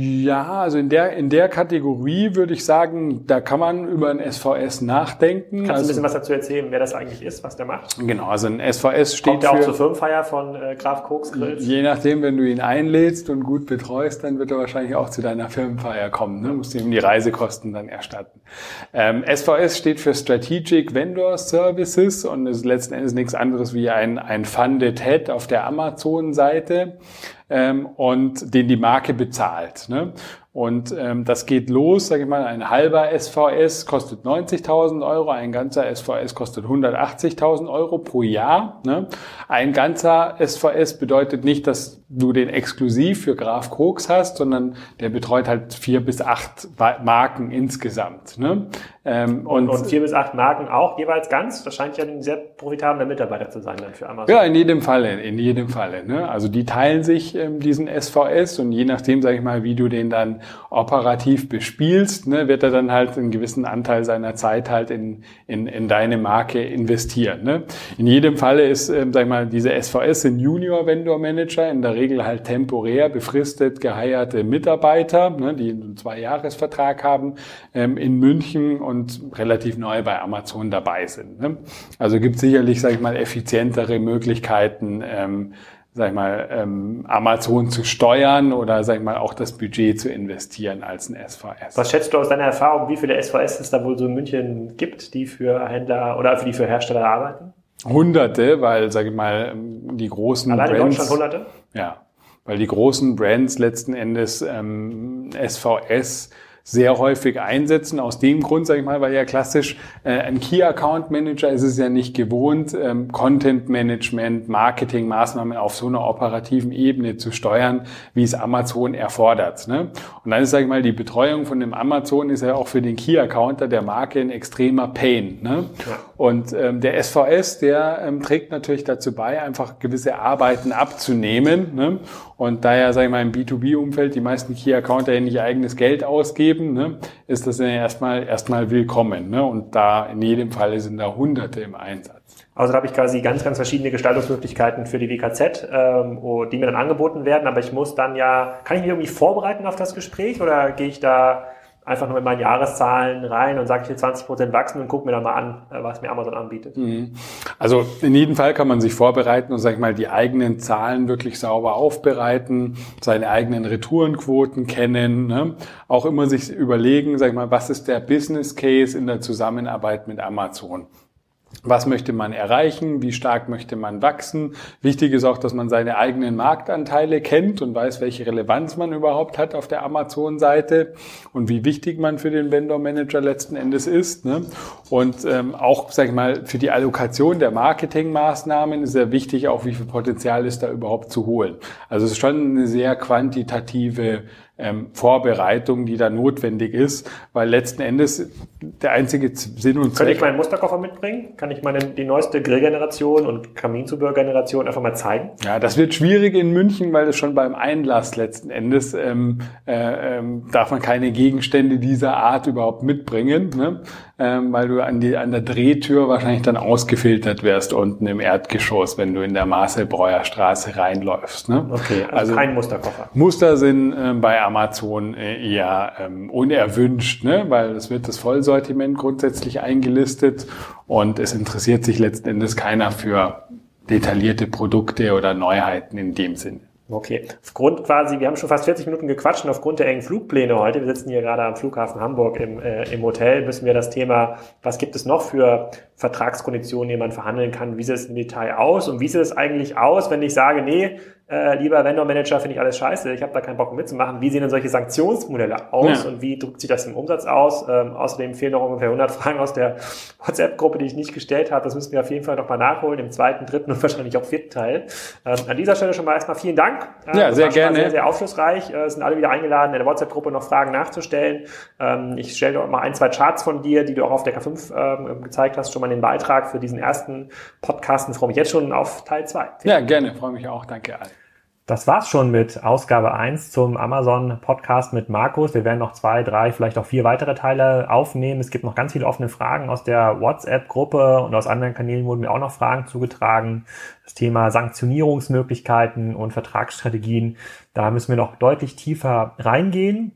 Ja, also in der, in der Kategorie würde ich sagen, da kann man über ein SVS nachdenken. Kannst du also, ein bisschen was dazu erzählen, wer das eigentlich ist, was der macht? Genau, also ein SVS steht Kommt der auch zur Firmenfeier von äh, Graf Koks Grills? Je nachdem, wenn du ihn einlädst und gut betreust, dann wird er wahrscheinlich auch zu deiner Firmenfeier kommen. Ne? Musst du ihm die Reisekosten dann erstatten. Ähm, SVS steht für Strategic Vendor Services und ist letzten Endes nichts anderes wie ein, ein Funded Head auf der Amazon-Seite ähm, und den die Marke bezahlt. Ne? Und ähm, das geht los, sage ich mal, ein halber SVS kostet 90.000 Euro, ein ganzer SVS kostet 180.000 Euro pro Jahr. Ne? Ein ganzer SVS bedeutet nicht, dass du den exklusiv für Graf Koks hast, sondern der betreut halt vier bis acht Marken insgesamt. Ne? Ähm, und, und, vier bis acht Marken auch jeweils ganz? Das scheint ja ein sehr profitabler Mitarbeiter zu sein dann für Amazon. Ja, in jedem Falle, in jedem Falle. Ne? Also die teilen sich ähm, diesen SVS und je nachdem, sage ich mal, wie du den dann operativ bespielst, ne, wird er dann halt einen gewissen Anteil seiner Zeit halt in, in, in deine Marke investieren. Ne? In jedem Falle ist, ähm, sag ich mal, diese SVS sind Junior Vendor Manager, in der Regel halt temporär befristet geheierte Mitarbeiter, ne, die einen Zwei-Jahres-Vertrag haben, ähm, in München und relativ neu bei Amazon dabei sind. Ne? Also gibt sicherlich, sag ich mal, effizientere Möglichkeiten, ähm, sag ich mal, ähm, Amazon zu steuern oder sag ich mal auch das Budget zu investieren als ein SVS. Was schätzt du aus deiner Erfahrung, wie viele SVS es da wohl so in München gibt, die für Händler oder für die für Hersteller arbeiten? Hunderte, weil sag ich mal die großen Allein Brands. In Deutschland Hunderte? Ja, weil die großen Brands letzten Endes ähm, SVS sehr häufig einsetzen. Aus dem Grund, sage ich mal, weil ja klassisch äh, ein Key Account Manager ist es ja nicht gewohnt, ähm, Content Management, Marketing Maßnahmen auf so einer operativen Ebene zu steuern, wie es Amazon erfordert. Ne? Und dann ist, sage ich mal, die Betreuung von dem Amazon ist ja auch für den Key Accounter der Marke ein extremer Pain. Ne? Ja. Und ähm, der SVS, der ähm, trägt natürlich dazu bei, einfach gewisse Arbeiten abzunehmen. Ne? Und da ja, sage ich mal, im B2B-Umfeld die meisten Key-Accounter ja nicht eigenes Geld ausgeben, ne, ist das ja erstmal, erstmal willkommen. Ne? Und da in jedem Fall sind da Hunderte im Einsatz. Also da habe ich quasi ganz, ganz verschiedene Gestaltungsmöglichkeiten für die WKZ, ähm, die mir dann angeboten werden. Aber ich muss dann ja, kann ich mich irgendwie vorbereiten auf das Gespräch oder gehe ich da einfach nur mit meinen Jahreszahlen rein und sage, ich will 20 Prozent wachsen und gucke mir dann mal an, äh, was mir Amazon anbietet. Mhm. Also in jedem Fall kann man sich vorbereiten und, sag ich mal, die eigenen Zahlen wirklich sauber aufbereiten, seine eigenen Retourenquoten kennen, ne? auch immer sich überlegen, sag ich mal, was ist der Business Case in der Zusammenarbeit mit Amazon? Was möchte man erreichen? Wie stark möchte man wachsen? Wichtig ist auch, dass man seine eigenen Marktanteile kennt und weiß, welche Relevanz man überhaupt hat auf der Amazon-Seite und wie wichtig man für den Vendor-Manager letzten Endes ist. Ne? Und ähm, auch, sag ich mal, für die Allokation der Marketingmaßnahmen ist sehr wichtig, auch wie viel Potenzial ist da überhaupt zu holen. Also es ist schon eine sehr quantitative ähm, Vorbereitung, die da notwendig ist, weil letzten Endes der einzige Sinn und Zweck... Kann ich meinen Musterkoffer mitbringen? Kann ich meine, die neueste Grillgeneration und Kaminzubehörgeneration einfach mal zeigen? Ja, das wird schwierig in München, weil es schon beim Einlass letzten Endes ähm, äh, ähm, darf man keine Gegenstände dieser Art überhaupt mitbringen, ne? ähm, weil du an, die, an der Drehtür wahrscheinlich dann ausgefiltert wärst unten im Erdgeschoss, wenn du in der Marcelbreuer Straße reinläufst. Ne? Okay, also, also kein Musterkoffer. Muster sind äh, bei Amazon äh, eher ähm, unerwünscht, ne? weil es wird das Vollsortiment grundsätzlich eingelistet und es interessiert sich letzten Endes keiner für detaillierte Produkte oder Neuheiten in dem Sinne. Okay. Aufgrund quasi, wir haben schon fast 40 Minuten gequatscht und aufgrund der engen Flugpläne heute, wir sitzen hier gerade am Flughafen Hamburg im, äh, im Hotel, müssen wir das Thema, was gibt es noch für Vertragskonditionen, die man verhandeln kann, wie sieht es im Detail aus und wie sieht es eigentlich aus, wenn ich sage, nee, äh, lieber Vendor-Manager, finde ich alles scheiße, ich habe da keinen Bock mitzumachen. Wie sehen denn solche Sanktionsmodelle aus ja. und wie drückt sich das im Umsatz aus? Ähm, außerdem fehlen noch ungefähr 100 Fragen aus der WhatsApp-Gruppe, die ich nicht gestellt habe. Das müssen wir auf jeden Fall nochmal nachholen im zweiten, dritten und wahrscheinlich auch vierten Teil. Ähm, an dieser Stelle schon mal erstmal vielen Dank. Äh, ja, sehr gerne. Sehr, sehr aufschlussreich. Äh, sind alle wieder eingeladen, in der WhatsApp-Gruppe noch Fragen nachzustellen. Ähm, ich stelle noch mal ein, zwei Charts von dir, die du auch auf der K5 ähm, gezeigt hast, schon mal den Beitrag für diesen ersten Podcast und freue mich jetzt schon auf Teil 2. Ja, gerne. Freue mich auch. Danke, Al. Das war's schon mit Ausgabe 1 zum Amazon Podcast mit Markus. Wir werden noch zwei, drei, vielleicht auch vier weitere Teile aufnehmen. Es gibt noch ganz viele offene Fragen aus der WhatsApp-Gruppe und aus anderen Kanälen wurden mir auch noch Fragen zugetragen. Das Thema Sanktionierungsmöglichkeiten und Vertragsstrategien. Da müssen wir noch deutlich tiefer reingehen.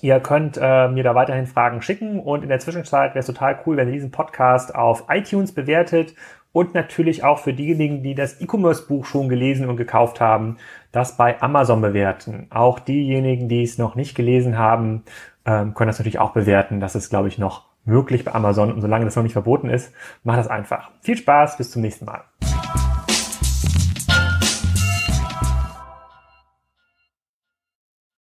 Ihr könnt äh, mir da weiterhin Fragen schicken und in der Zwischenzeit wäre es total cool, wenn ihr diesen Podcast auf iTunes bewertet und natürlich auch für diejenigen, die das E-Commerce-Buch schon gelesen und gekauft haben, das bei Amazon bewerten. Auch diejenigen, die es noch nicht gelesen haben, ähm, können das natürlich auch bewerten. Das ist, glaube ich, noch möglich bei Amazon. Und solange das noch nicht verboten ist, macht das einfach. Viel Spaß, bis zum nächsten Mal.